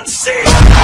unseen.